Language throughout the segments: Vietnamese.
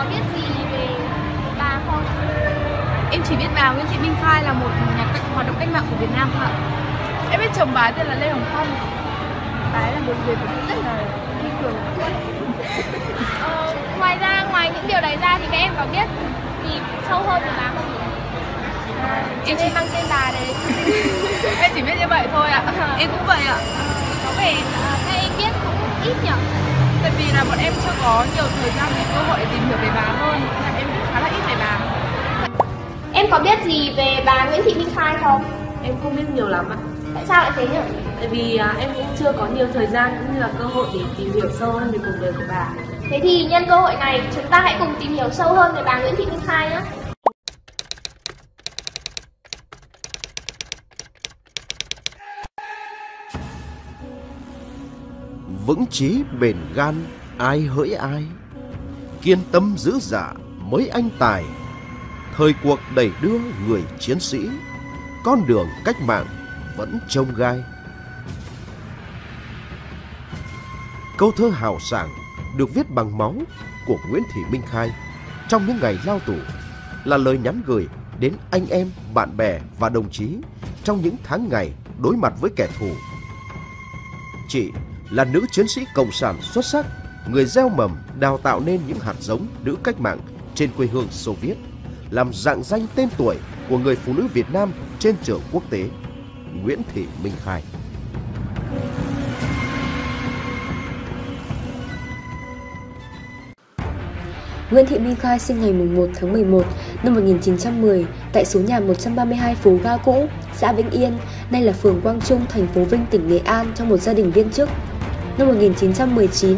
có biết gì về bà không? Em chỉ biết bà Nguyễn Thị Minh Khai là một nhà cách hoạt động cách mạng của Việt Nam thôi ạ. Em biết chồng bà tên là Lê Hồng Phong. Bà ấy là một người phụ rất là thi cường. ờ, ngoài ra ngoài những điều đấy ra thì các em có biết gì sâu hơn về bà không? À, em chỉ mang tên bà đấy. em chỉ biết như vậy thôi ạ. À. Em cũng vậy ạ. À, có vẻ ờ, các em biết cũng ít nhỉ? Tại vì là bọn em chưa có nhiều thời gian và cơ hội để tìm hiểu về bà hơn Nên là em biết khá là ít về bà Em có biết gì về bà Nguyễn Thị Minh Khai không? Em không biết nhiều lắm ạ. Tại sao lại thế nhỉ? Tại vì à, em cũng chưa có nhiều thời gian cũng như là cơ hội để tìm hiểu sâu hơn về cuộc đời của bà. Thế thì nhân cơ hội này chúng ta hãy cùng tìm hiểu sâu hơn về bà Nguyễn Thị Minh Khai nhé. Vững chí bền gan, ai hỡi ai. Kiên tâm giữ dạ mới anh tài, thời cuộc đẩy đưa người chiến sĩ. Con đường cách mạng vẫn trông gai. Câu thơ hào sảng được viết bằng máu của nguyễn thị minh khai trong những ngày lao tù là lời nhắn gửi đến anh em, bạn bè và đồng chí trong những tháng ngày đối mặt với kẻ thù. Chị là nữ chiến sĩ cộng sản xuất sắc, người gieo mầm đào tạo nên những hạt giống nữ cách mạng trên quê hương Xô Viết, làm dạng danh tên tuổi của người phụ nữ Việt Nam trên trường quốc tế, Nguyễn Thị Minh Khai. Nguyễn Thị Minh Khai sinh ngày 1 tháng 11 năm 1910 tại số nhà 132 phố Ga Cũ, xã Vĩnh Yên, nay là phường Quang Trung, thành phố Vinh, tỉnh Nghệ An trong một gia đình viên chức. Năm 1919,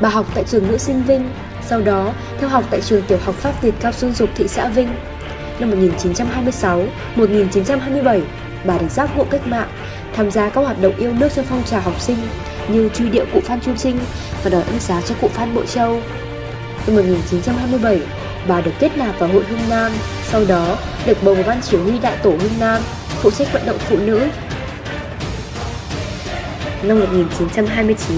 bà học tại trường nữ sinh Vinh, sau đó theo học tại trường tiểu học Pháp Việt Cao Xuân Dục thị xã Vinh. Năm 1926, 1927, bà được giác ngộ cách mạng, tham gia các hoạt động yêu nước trong phong trào học sinh như truy điệu cụ Phan Chu Trinh và đòi ân xá cho cụ Phan Bội Châu. Năm 1927, bà được kết nạp vào Hội Hưng Nam, sau đó được bầu ban chỉ huy đại tổ Hưng Nam, phụ trách vận động phụ nữ. Năm 1929,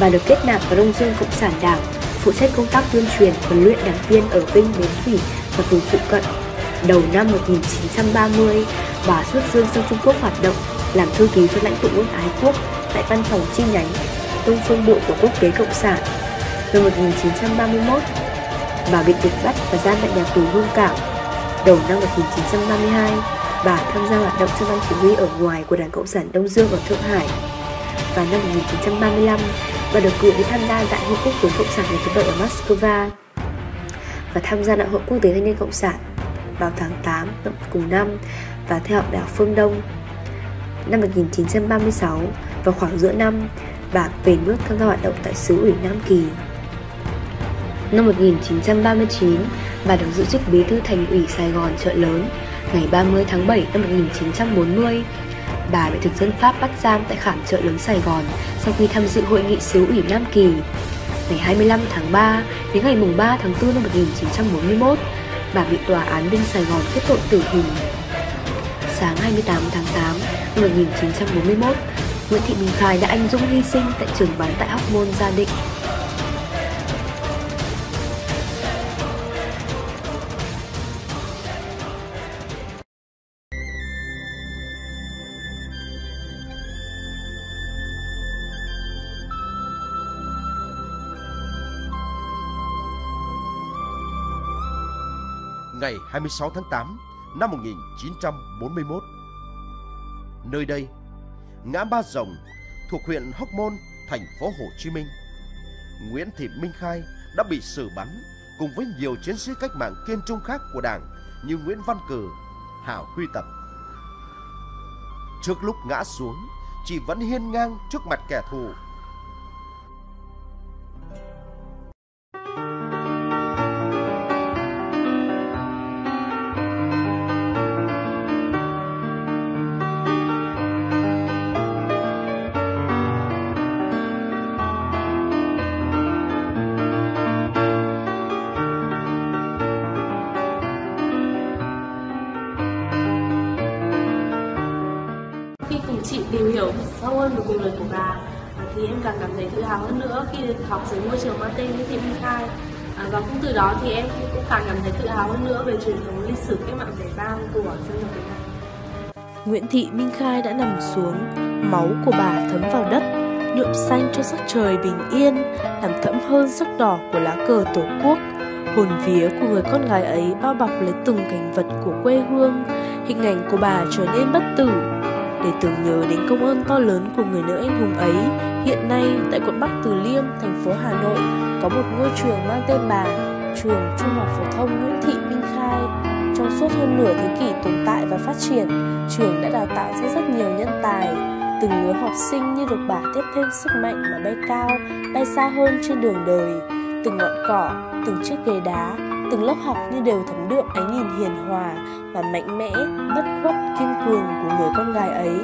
bà được kết nạp vào Đông Dương Cộng sản Đảng, phụ trách công tác tuyên truyền huấn luyện đảng viên ở Vinh, Bến Thủy và vùng phụ cận. Đầu năm 1930, bà xuất dương sang Trung Quốc hoạt động, làm thư ký cho lãnh tụ Nguyễn Ái Quốc tại văn phòng chi nhánh Đông Phương Bộ của Quốc tế Cộng sản. Năm 1931, bà bị địch bắt và giam tại nhà tù Hương Cảng. Đầu năm 1932, bà tham gia hoạt động trong ban chỉ huy ở ngoài của Đảng Cộng sản Đông Dương ở Thượng Hải vào năm 1935, và được cử đi tham gia Đại hội quốc tế Cộng sản lần thứ bảy ở Moscow và tham gia Đại hội quốc tế thanh niên Cộng sản vào tháng 8 năm cùng năm và theo học Đại học Phương Đông. Năm 1936, vào khoảng giữa năm, bà về nước tham gia hoạt động tại xứ ủy Nam Kỳ. Năm 1939, bà được giữ chức bí thư thành ủy Sài Gòn chợ lớn. Ngày 30 tháng 7 năm 1940, bà bị thực dân Pháp bắt giam tại khảm chợ lớn Sài Gòn sau khi tham dự hội nghị xứ ủy Nam Kỳ. Ngày 25 tháng 3 đến ngày 3 tháng 4 năm 1941, bà bị tòa án bên Sài Gòn kết tội tử hình. Sáng 28 tháng 8 năm 1941, Nguyễn Thị Minh Khai đã anh dũng hy sinh tại trường bắn tại Hóc Môn Gia Định. Ngày 26 tháng 8 năm 1941. Nơi đây, ngã ba rồng thuộc huyện Hóc Môn, thành phố Hồ Chí Minh. Nguyễn Thị Minh Khai đã bị xử bắn cùng với nhiều chiến sĩ cách mạng kiên trung khác của Đảng như Nguyễn Văn Cử, Hảo Huy Tập. Trước lúc ngã xuống, chị vẫn hiên ngang trước mặt kẻ thù tìm hiểu sâu hơn về cuộc đời của bà à, thì em càng cảm thấy tự hào hơn nữa khi được học dưới môi trường mang tên Nguyễn Thị Minh Khai. À, và cũng từ đó thì em cũng càng cảm thấy tự hào hơn nữa về truyền thống lịch sử cách mạng vẻ vang của dân tộc Việt Nam. Nguyễn Thị Minh Khai đã nằm xuống, máu của bà thấm vào đất, nhuộm xanh cho sắc trời bình yên, làm thẫm hơn sắc đỏ của lá cờ tổ quốc. Hồn vía của người con gái ấy bao bọc lấy từng cảnh vật của quê hương, hình ảnh của bà trở nên bất tử. Để tưởng nhớ đến công ơn to lớn của người nữ anh hùng ấy, hiện nay tại quận Bắc Từ Liêm, thành phố Hà Nội có một ngôi trường mang tên bà, trường Trung học phổ thông Nguyễn Thị Minh Khai. Trong suốt hơn nửa thế kỷ tồn tại và phát triển, trường đã đào tạo ra rất nhiều nhân tài. Từng lứa học sinh như được bà tiếp thêm sức mạnh mà bay cao, bay xa hơn trên đường đời. Từng ngọn cỏ, từng chiếc ghế đá, từng lớp học như đều thấm đượm ánh nhìn hiền hòa và mạnh mẽ, bất khuất, kiên cường của người con gái ấy.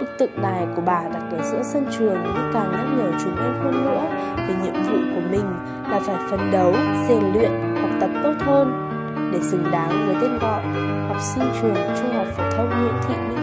Bức tượng đài của bà đặt ở giữa sân trường như càng nhắc nhở chúng em hơn nữa về nhiệm vụ của mình là phải phấn đấu, rèn luyện, học tập tốt hơn để xứng đáng với tên gọi học sinh trường Trung học phổ thông Nguyễn Thị Minh